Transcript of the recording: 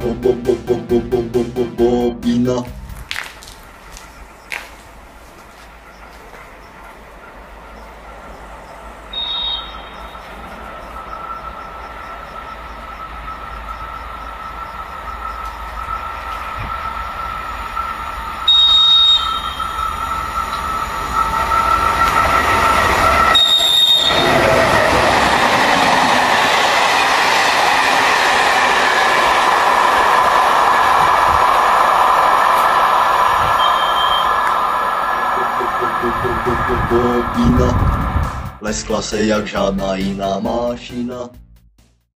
ボボボボボボボボボビ Bobina leskla se jak žádná jiná mašina.